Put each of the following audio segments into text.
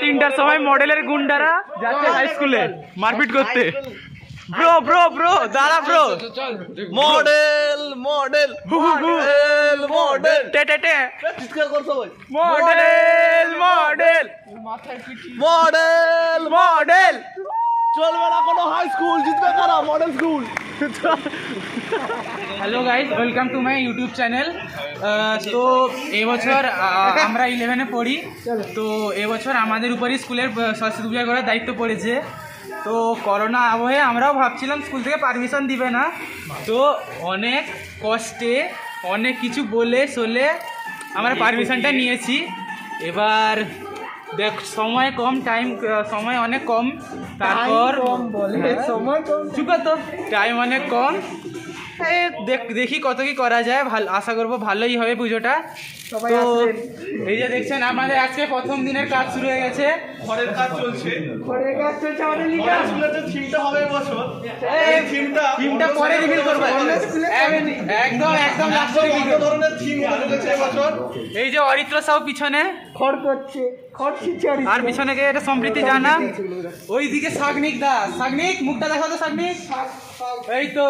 তিনটার সময় মডেলের গুন্ডারা যাচ্ছে হাই স্কুলে মারপিট করতে। ব্রো ব্রো ব্রো দাঁড়া bro model model model model. টে টে টে। Model model. মডেল। মডেল। চলবে না কোনো হাই স্কুল জিতবে কারা? Model school hello guys welcome to my YouTube channel তো এবছর আমরা ইলেভেনে পড়ি। তো এবছর আমাদের উপরই স্কুলের সরস্বতী পূজা করার দায়িত্ব পড়েছে। তো করোনা আবহে আমরাও ভাবছিলাম স্কুল থেকে পারমিশন দিবে না। তো অনেক কষ্টে অনেক কিছু বলে চলে আমরা পারমিশনটা নিয়েছি। এবার দেখ সময় কম টাইম সময় অনেক কম। তারপর সময় কম। চুপ কর তো। টাইম অনেক কম। এই দেখ- দেখি কত কি করা যায়। ভালো আশা করব ভালোই হবে পুজোটা। তো এই যে দেখছেন আমাদের আজকে প্রথম দিনের কাজ শুরু হয়ে গেছে। ঘরের কাজ চলছে। লিডার। স্কুলের যে থিমটা হবে এবছর এই এই থিমটা পরে রিভিল করব। এক- একদম একদম লাস্টে রিভিল ধরনের থিম ঢুকেছে এবছর এই যে অরিত্র সাউ পিছনে। খড় করছে খড় আর পিছনে কে এটা সম্প্রীতি জানা। ওইদিকে সাগনিক দা। সাগনিক মুখটা দেখাও তো সাগনিক। এই তো।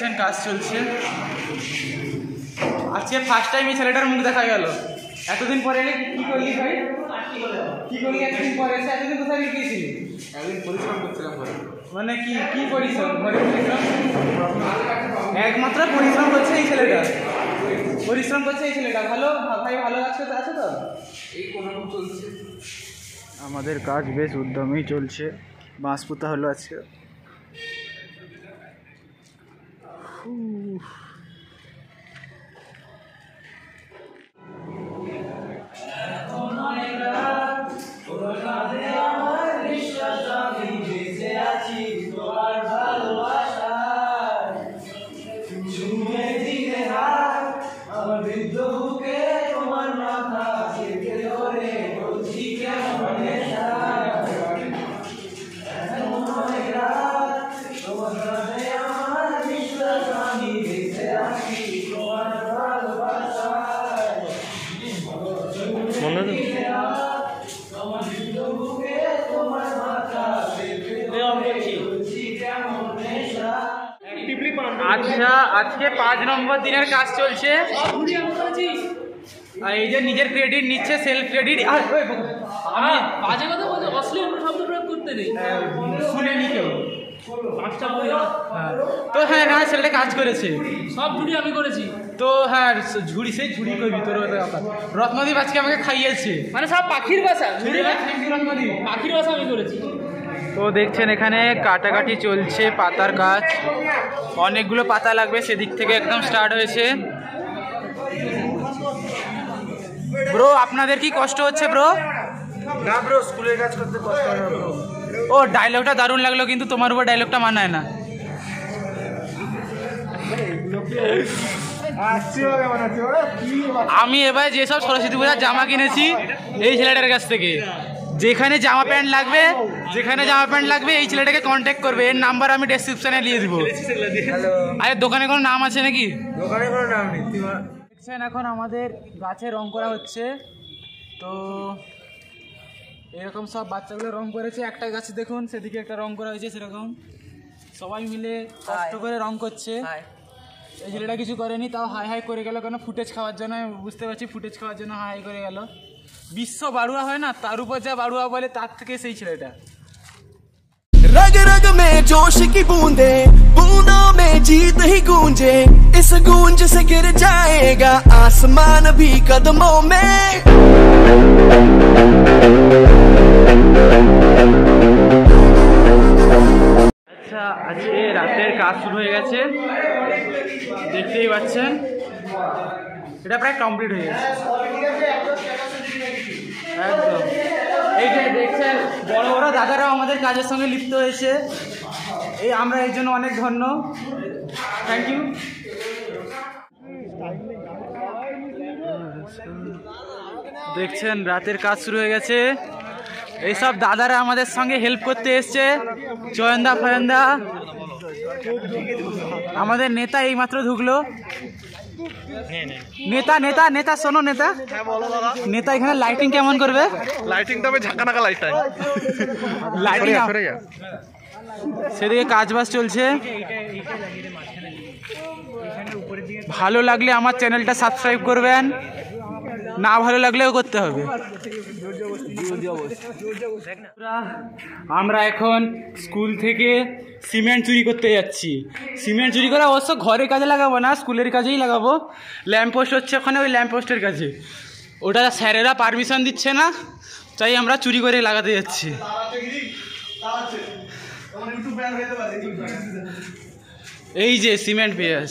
পাচ্ছেন কাজ চলছে। আজকে ফার্স্ট টাইম এই ছেলেটার মুখ দেখা গেল। এতদিন পরে এলে কি- করলি ভাই? কি করলি এতদিন পরে? এসে এতদিন কোথায় লিখেছিলি একদিন পরিশ্রম করছিলাম ঘরে। মানে কি কি পরিশ্রম? ঘরে পরিশ্রম? একমাত্র পরিশ্রম করছে এই ছেলেটা। পরিশ্রম করছে এই ছেলেটা। ভালো? ভা- ভাই ভালো করতে আছে তো? এই কোনরকম চলছে। আমাদের কাজ বেশ উদ্যমেই চলছে। বাঁশ পোতা হলো আজকে। Ooh. আচ্ছা আজকে পাঁচ নম্বর দিনের কাজ চলছে। আর এই যে নিজের ক্রেডিট নিচ্ছে সেলফ ক্রেডিট আমি বাজে কথা বলতে অশ্লীল শব্দ প্রয়োগ করতে নেই কেউ পাঁচটা বই হ্যাঁ। তো হ্যাঁ না ছেলেটা কাজ করেছে। সব ঝুড়ি আমি করেছি তো হ্যাঁ ঝুড়ি সেই ঝুড়ি করবি তোর রত্নদীপ আজকে আমাকে খাইয়েছে। মানে সব পাখির বাসা ঝুড়ি পাখির বাসা আমি করেছি। তো দেখছেন এখানে কাটাকাটি চলছে পাতার কাজ অনেকগুলো পাতা লাগবে সেদিক থেকে একদম স্টার্ট হয়েছে। ব্রো আপনাদের কি কষ্ট হচ্ছে ব্রো না ব্রো স্কুলের কাজ করতে কষ্ট হয় ও ডায়লগটা দারুণ লাগল কিন্তু তোমার উপর ডায়লগটা মানায় না। আমি এবার যেসব সরস্বতী পূজার জামা কিনেছি এই ছেলেটার কাছ থেকে। যেখানে জামা প্যান্ট লাগবে যেখানে জামা প্যান্ট লাগবে এই ছেলেটাকে কন্ট্যাক্ট করবে। এর নাম্বার আমি ডেসক্রিপশনে দিয়ে দিব। আরে দোকানে কোনো নাম আছে নাকি? দোকানে কোনো নাম নেই দেখছেন এখন আমাদের গাছে রং করা হচ্ছে। তো এরকম সব বাচ্চাগুলো রং করেছে। একটা গাছে দেখুন সেদিকে একটা রং করা হয়েছে সেরকম। সবাই মিলে কষ্ট করে রং করছে। এই ছেলেটা কিছু করেনি তাও হাই হাই করে গেল। কেন ফুটেজ খাওয়ার জন্য বুঝতে পারছি ফুটেজ খাওয়ার জন্য হাই হাই করে গেল। বিশ্ব বাড়ুয়া হয় না তার উপর যা বাড়ুয়া বলে তার থেকে সেই ছেলেটা रग रग में जोश की बूंदे बूंदों में जीत ही गूंजे इस गूंज से गिर जाएगा आसमान भी कदमों में আচ্ছা আজকে রাতের কাজ শুরু হয়ে গেছে দেখতেই পাচ্ছেন এটা প্রায় কমপ্লিট হয়ে গেছে। একদম। এই যে দেখছেন, বড় বড় দাদারাও আমাদের কাজের সঙ্গে লিপ্ত হয়েছে। এই আমরা এই জন্য অনেক ধন্য। থ্যাংক ইউ দেখছেন, রাতের কাজ শুরু হয়ে গেছে। এইসব দাদারা আমাদের সঙ্গে হেল্প করতে এসছে। জয়ন্দা ফয়ন্দা। আমাদের নেতা এইমাত্র ঢুকলো। নেতা নেতা নেতা শোনো নেতা। নেতা এখানে লাইটিং কেমন করবে? লাইটিং তবে ঝাঁকা নাকা লাইট লাইটিং সেদিকে কাজ বাজ চলছে। ভালো লাগলে আমার চ্যানেলটা সাবস্ক্রাইব করবেন। না ভালো লাগলেও করতে হবে। আমরা এখন স্কুল থেকে সিমেন্ট চুরি করতে যাচ্ছি। সিমেন্ট চুরি করা অবশ্য ঘরের কাজে লাগাবো না, স্কুলের কাজেই লাগাবো। ল্যাম্প পোস্ট হচ্ছে ওখানে ওই ল্যাম্প পোস্টের কাছে। ওটা স্যারেরা পারমিশন দিচ্ছে না, তাই আমরা চুরি করে লাগাতে যাচ্ছি। এই যে সিমেন্ট পেঁয়াজ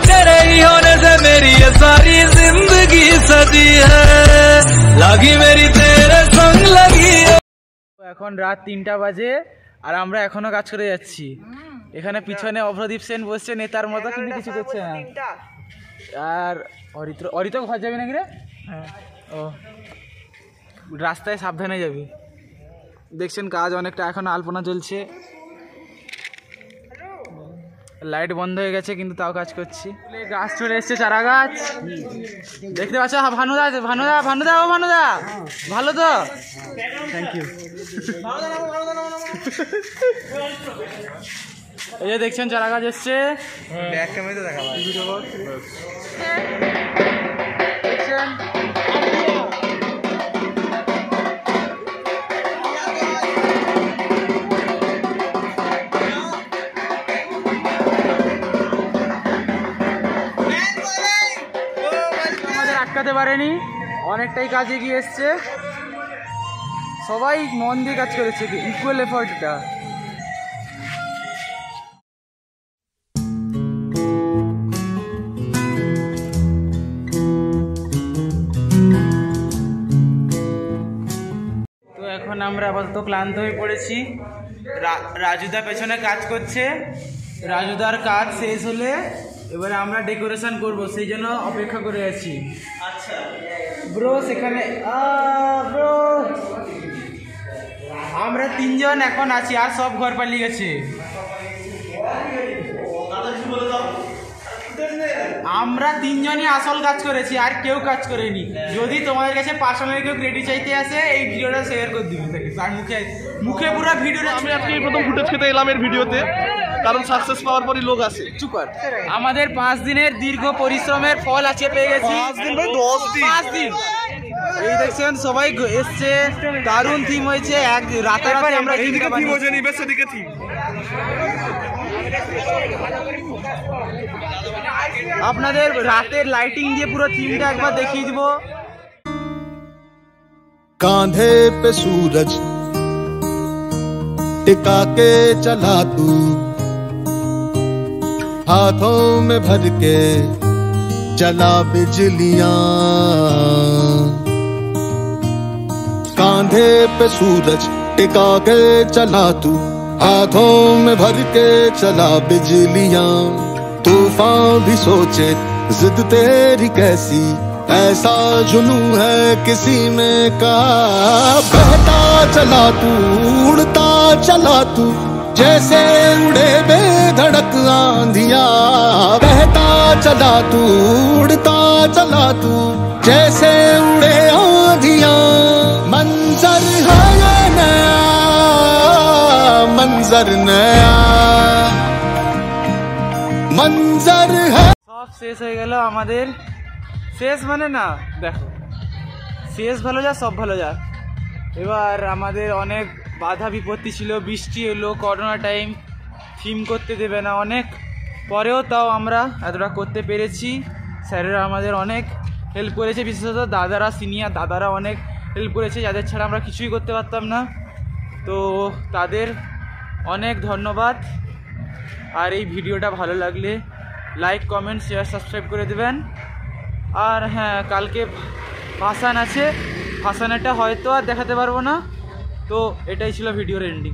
तेरे ही होने से मेरी ये सारी जिंदगी सजी है लगी मेरी तेरे संग लगी है এখন রাত তিনটা বাজে আর আমরা এখনো কাজ করে যাচ্ছি এখানে পিছনে অভ্রদীপ সেন বসছে নেতার মতো কিন্তু কিছু করছে না আর অরিত্র অরিত্র ঘর যাবি নাকি রে ও রাস্তায় সাবধানে যাবি দেখছেন কাজ অনেকটা এখন আলপনা চলছে লাইট বন্ধ হয়ে গেছে কিন্তু তাও কাজ করছি। গাছ চলে এসছে চারা গাছ। দেখতে পাচ্ছ? হ্যাঁ, ভানুদা ভানুদা ভানুদা ও ভানুদা। ভালো তো? থ্যাংক ইউ এই যে দেখছেন চারা গাছ এসছে। দেখছেন? আটকাতে পারেনি। অনেকটাই কাজ এগিয়ে এসছে। সবাই মন দিয়ে কাজ করেছে ইকুয়াল এফার্ট এটা তো এখন আমরা আপাতত ক্লান্ত হয়ে পড়েছি। রাজুদা পেছনে কাজ করছে। রাজুদার কাজ শেষ হলে এবারে আমরা ডেকোরেশন করব সেই জন্য অপেক্ষা করে আছি। আচ্ছা। ব্রো সেখানে ব্রো। আমরা তিনজন এখন আছি আর সব ঘর পালিয়ে গেছে। আমরা তিনজনই আসল কাজ করেছি আর কেউ কাজ করেনি। যদি তোমাদের কাছে পার্সোনালি কেউ ক্রেডিট চাইতে আসে এই ভিডিওটা শেয়ার করে দিবে তার মুখে মুখে পুরো ভিডিওটা আমি আজকে এই প্রথম ফুটেজ খেতে এলাম এর ভিডিওতে। কারণ সাকসেস পাওয়ার পরই লোক আসে চুকার আমাদের পাঁচ দিনের দীর্ঘ পরিশ্রমের ফল আছে পেয়ে গেছি পাঁচ দিন ভাই দশ দিন পাঁচ দিন এই দেখছেন সবাই গ- এসছে দারুণ থিম হয়েছে এক রাতারাতি আমরা এইদিকে থিমটা থিম বানিয়েছি। হয়েছে নিবে সেদিকে থিম আপনাদের রাতের লাইটিং দিয়ে পুরো থিমটা একবার দেখিয়ে দিব कांधे पे सूरज टिका के चला तू हाथों में भर के चला बिजलियाँ। कांधे पे सूरज टिका के चला तू, हाथों में भर के चला बिजलियाँ। तूफ़ान भी सोचे, जिद तेरी कैसी? ऐसा जुनू है किसी में का? बहता चला तू, उड़ता चला तू, जैसे उड़े बेधड़क आंधिया बहता चला तू उड़ता चला तू जैसे उड़े आंधिया मंजर है ये नया मंजर नया मंजर है সব শেষ হয়ে গেল আমাদের শেষ মানে না দেখো শেষ ভালো যা সব ভালো যা এবার আমাদের অনেক বাধা বিপত্তি ছিল বৃষ্টি এলো করোনা টাইম থিম করতে দেবে না অনেক। পরেও তাও আমরা এতটা করতে পেরেছি। স্যারেরা আমাদের অনেক হেল্প করেছে, বিশেষত দাদারা সিনিয়র দাদারা অনেক হেল্প করেছে, যাদের ছাড়া আমরা কিছুই করতে পারতাম না। তো তাদের অনেক ধন্যবাদ। আর এই ভিডিওটা ভালো লাগলে লাইক কমেন্ট শেয়ার সাবস্ক্রাইব করে দেবেন। আর হ্যাঁ কালকে ভাসান আছে। ভাসানেরটা হয়তো আর দেখাতে পারব না। তো এটাই ছিল ভিডিওর এন্ডিং